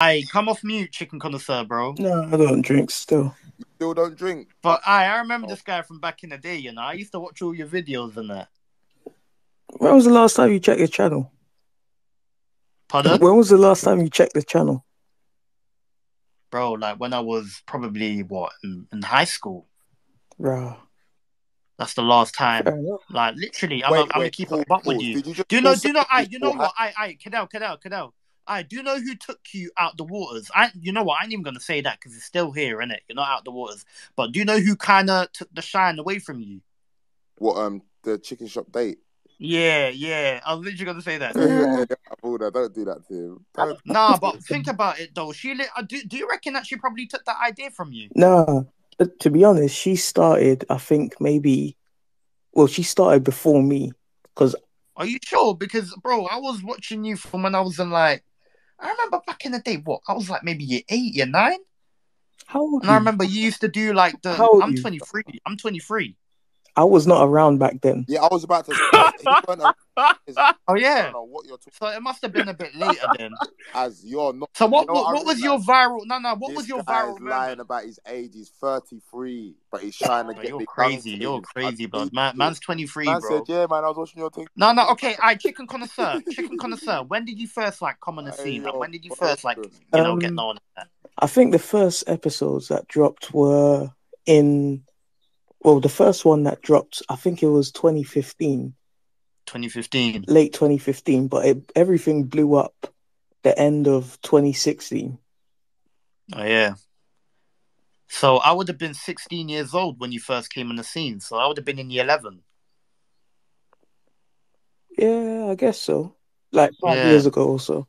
I come off mute, chicken connoisseur, bro. No, I don't drink still. You still don't drink. But I, I remember oh. this guy from back in the day. You know, I used to watch all your videos and that. When was the last time you checked your channel? Pardon, When was the last time you checked the channel? bro? Like when I was probably what in, in high school. Bro. That's the last time. Like literally, I'm, Wait, I'm gonna keep pause, up with you. Did you just Do you know? Do you know? I. You know what? I. I. Cadell. Cadell. Cadell. I do know who took you out the waters. I. You know what? I ain't even gonna say that because it's still here, it? You're not out the waters. But do you know who kind of took the shine away from you? What um the chicken shop date? Yeah, yeah. I was literally gonna say that. Buddha, don't do that to him. Don't- nah, but think about it though. She. Li- uh, do. Do you reckon that she probably took that idea from you? Nah, but to be honest, she started, I think maybe, well, she started before me because Are you sure? Because bro, I was watching you from when I was in like. I remember back in the day. What I was like, maybe year eight, year nine. how old And I remember you used to do like the. I'm you? 23. I'm 23. I was not around back then. Yeah, I was about to say. he weren't Oh yeah. what you're talking So it must have been a bit later then. as you're not. So what? You know what, what what was your viral? No, no. What was your guy viral is lying moment? about his age. He's 33, but he's trying to Bro, get you're crazy. dunked You're crazy, bro. Man, man's 23, Man bro. said, yeah, man, I was watching your thing. No, no. Okay, I chicken connoisseur. Chicken connoisseur. When did you first like come on the Hey, scene? Like, when did you first like you know get Um, known? as? I think the first episodes that dropped were in, well, the first one that dropped, I think it was 2015, 2015. late 2015, but it, everything blew up the end of 2016. Oh yeah. So I would have been 16 years old when you first came on the scene. So I would have been in year 11. Yeah, I guess so. Like five Yeah. years ago or so.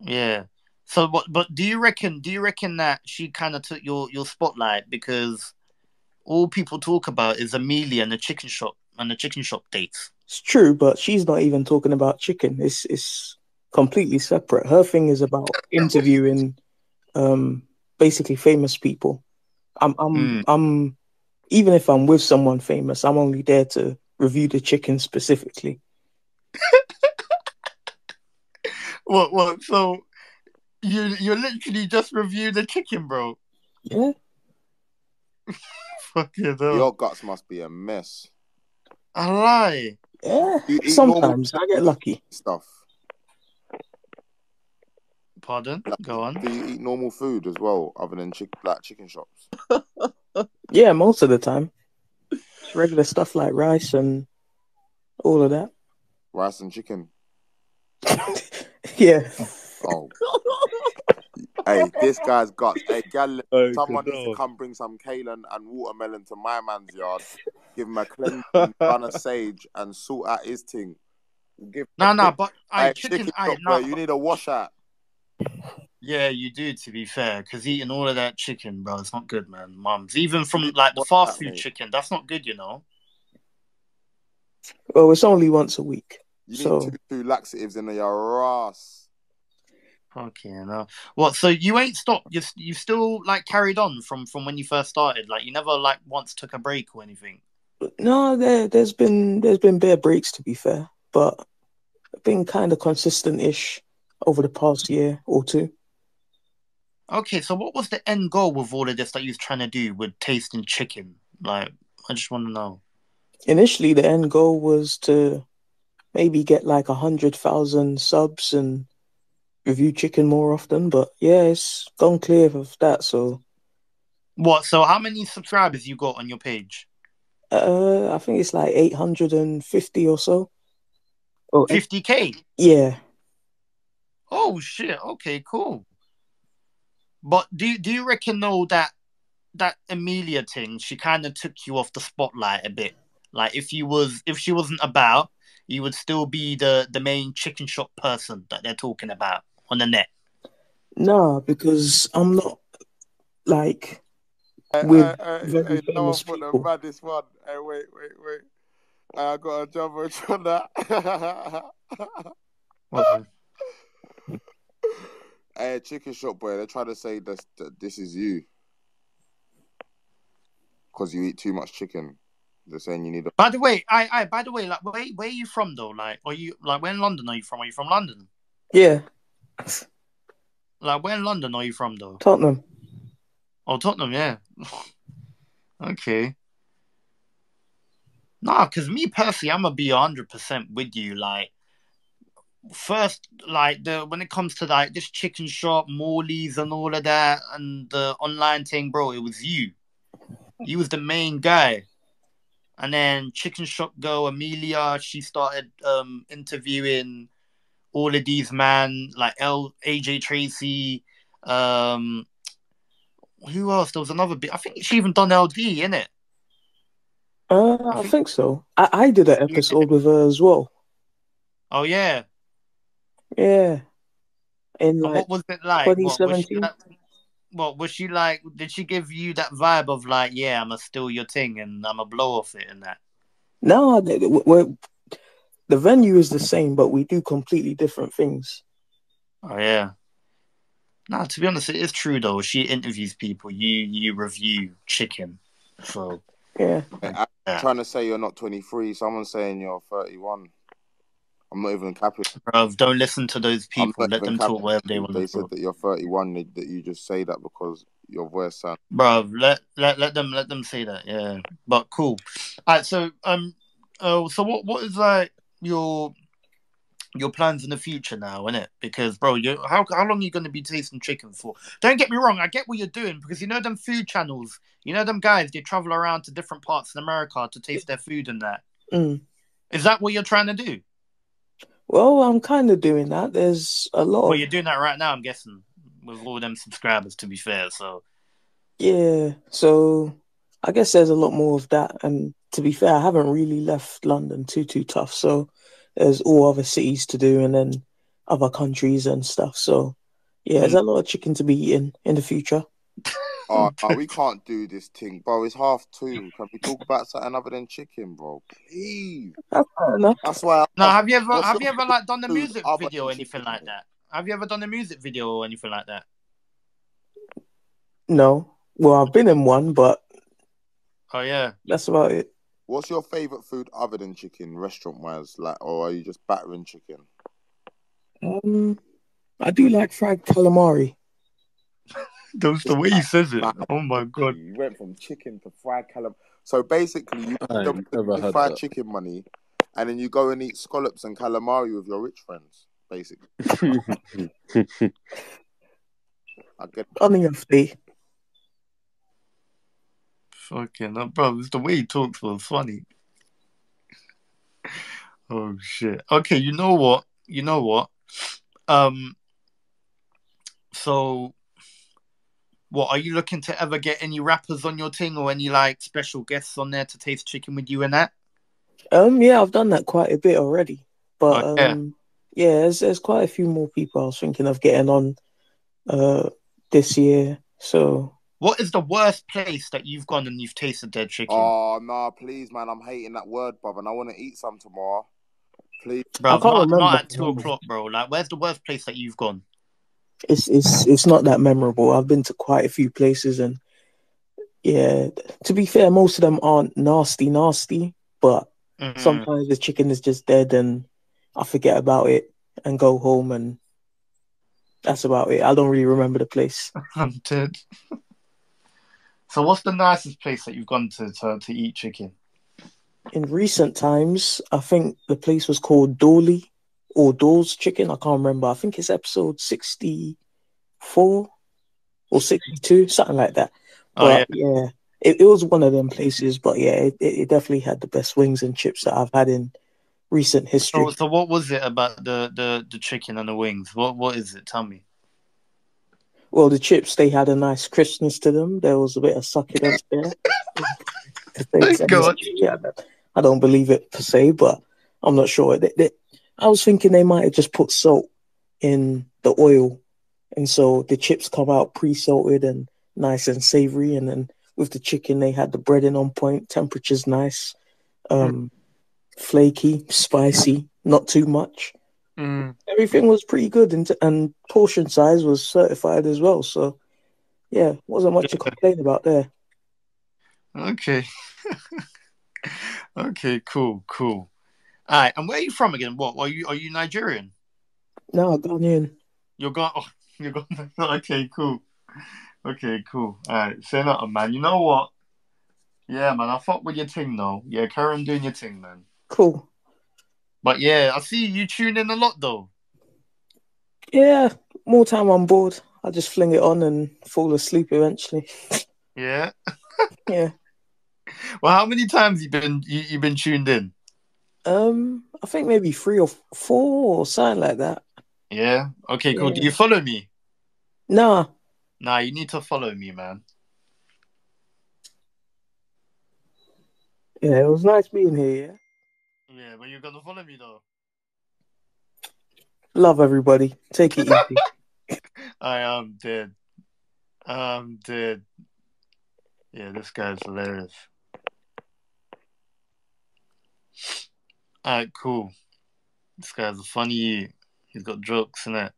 Yeah. So but But do you reckon? Do you reckon that she kind of took your your spotlight because all people talk about is Amelia and the chicken shop and the chicken shop dates? It's true, but she's not even talking about chicken. It's it's completely separate. Her thing is about interviewing um basically famous people. I'm I'm Mm. I'm even if I'm with someone famous, I'm only there to review the chicken specifically. What? What? So you you literally just review the chicken, bro? Yeah. Fucking hell! Your guts must be a mess. I lie. Yeah. Sometimes I get lucky. Stuff. Pardon? Go on. Do you eat normal food as well, other than chick like chicken shops? Yeah, most of the time. It's regular stuff like rice and all of that. Rice and chicken. yeah. Oh, hey, this guy's guts. Hey, gal, oh, someone needs to come bring some kale and watermelon to my man's yard. Give him a cleansing, run a sage, and sort out his thing. Give No, no, but I Hey, chicken. chicken I no. you need a wash out. Yeah, you do. To be fair, because eating all of that chicken, bro, it's not good, man. Mums, even from like the fast food chicken, that's not good, you know. Well, it's only once a week. You need So- two, two laxatives in your ass. Okay, no. What? So you ain't stopped? You you still like carried on from from when you first started? Like you never like once took a break or anything? No, there there's been there's been bare breaks to be fair, but I've been kind of consistent-ish over the past year or two. Okay, so what was the end goal with all of this that you was trying to do with tasting chicken? Like, I just want to know. Initially, the end goal was to maybe get like a hundred thousand subs and review chicken more often, but yeah, it's gone clear of that. So What? So how many subscribers you got on your page? uh, I think it's like eight hundred and fifty or so. Oh, Fifty k. yeah. Oh shit. Okay, cool. But do you, do you reckon though that that Amelia thing, she kind of took you off the spotlight a bit? Like if you was if she wasn't about, you would still be the the main chicken shop person that they're talking about on the net. No, because I'm not like Hey, With hey, hey, very hey, no one put the people. maddest one. Hey, wait, wait, wait. I got a job on that. What? hey, chicken shop boy, they're trying to say this, that this is you because you eat too much chicken. They're saying you need a. By the way, I I by the way, like where where are you from though? Like are you like where in London are you from? Are you from London? yeah. Like, where in London are you from, though? Tottenham. Oh, Tottenham, yeah. okay. Nah, because me personally, I'm gonna be hundred percent with you. Like, first, like the when it comes to like this chicken shop, Morley's, and all of that, and the online thing, bro, it was you. You was the main guy. And then Chicken Shop Girl Amelia, she started um interviewing all of these man like L AJ Tracey, um who else? There was another bit. I think she even done LD in it. Uh, I, I think, think- so. I, I did an episode with her as well. Oh yeah. Yeah. In like what was it like? What, was she 2017? like? What was she like? Did she give you that vibe of like, yeah, I'ma steal your thing and I'ma blow off it and that? no, th- th- we're, the venue is the same, but we do completely different things. Oh yeah. Nah, to be honest, it is true though. She interviews people. You you review chicken. So Yeah. I'm Yeah. trying to say you're not 23. Someone's saying you're 31. I'm not even capping. bruv, don't listen to those people. Let even them talk capping. wherever they want They to said talk. that you're 31. That that you just say that because your voice sounds. Bruv, let let let them let them say that. Yeah. But cool. Alright, so um oh so what what is like your your plans in the future now, innit? Because bro, you how how long are you gonna be tasting chicken for? Don't get me wrong, I get what you're doing because you know them food channels, you know them guys, they travel around to different parts in America to taste their food and that. Mm. Is that what you're trying to do? Well, I'm kind of doing that. There's a lot Well, of you're doing that right now, I'm guessing, with all them subscribers. To be fair, so Yeah, so I guess there's a lot more of that. And to be fair, I haven't really left London too, too tough. So there's all other cities to do and then other countries and stuff. So yeah, there's hmm. a lot of chicken to be eaten in the future. Oh, oh, we can't do this thing, bro. It's half two. Can we talk about something other than chicken, bro? Please. That's. That's why. I No, have you ever have you ever like done a food music video or anything like that? Have you ever done a music video or anything like that? No. Well, I've been in one, but Oh yeah. that's about it. What's your favorite food other than chicken, restaurant wise? Like, or are you just battering chicken? Um, I do like fried calamari. That's the way he says it. Oh my god. You went from chicken to fried calam. So basically, you I don't ain't never the fried that. chicken money, and then you go and eat scallops and calamari with your rich friends. Basically, I get. On the off day. Fucking hell, bro, it's the way he talks was funny. Oh shit. Okay, you know what? You know what? Um so what are you looking to ever get any rappers on your thing or any like special guests on there to taste chicken with you and that? Um, yeah, I've done that quite a bit already. But Oh, yeah. um, yeah, there's, there's quite a few more people I was thinking of getting on uh this year. So What is the worst place that you've gone and you've tasted dead chicken? Oh no, please, man! I'm hating that word, brother, and I want to eat some tomorrow. Please, bro, I can't not, remember. not at two o'clock, bro. Like, where's the worst place that you've gone? It's it's it's not that memorable. I've been to quite a few places and yeah, to be fair, most of them aren't nasty, nasty, but Mhm. sometimes the chicken is just dead and I forget about it and go home and that's about it. I don't really remember the place. I'm dead. so, what's the nicest place that you've gone to to, to eat chicken? In recent times, I think the place was called Dolly or Doors Chicken. I can't remember. I think it's episode 64 or 62, something like that. Oh yeah. But yeah, it, it was one of them places. But yeah, it, it definitely had the best wings and chips that I've had in recent history. So, so what was it about the, the, the chicken and the wings? What what is it? Tell me. Well, the chips they had a nice crispness to them. There was a bit of succulence there. Thank God. Yeah, I don't believe it per se, but I'm not sure. They, they, I was thinking they might have just put salt in the oil, and so the chips come out pre-salted and nice and savory. And then with the chicken, they had the breading on point, temperature's nice, um, flaky, spicy, not too much. Mm. Everything was pretty good, and and portion size was certified as well. So yeah, wasn't much to complain about there. Okay. okay. Cool. Cool. All right. And where are you from again? What are you? Are you Nigerian? No, I'm Ghanaian. You're going. Oh, You got okay, cool. Okay, cool. All right, say nothing, man. You know what? Yeah, man, I fuck with your thing though. Yeah, carry on doing your thing, man. Cool. But yeah, I see you tune in a lot though. Yeah, more time on board. I just fling it on and fall asleep eventually. Yeah. yeah. Well, how many times you been you you been tuned in? Um, I think maybe three or four or something like that. Yeah. Okay. Cool. Yeah. Do you follow me? Nah. Nah, you need to follow me, man. Yeah, it was nice being here. Yeah. Yeah, but you're gonna follow me though. Love everybody. Take it easy. I am dead. I'm dead. Yeah, this guy's hilarious. Alright, cool. This guy's a funny. He's got jokes in it.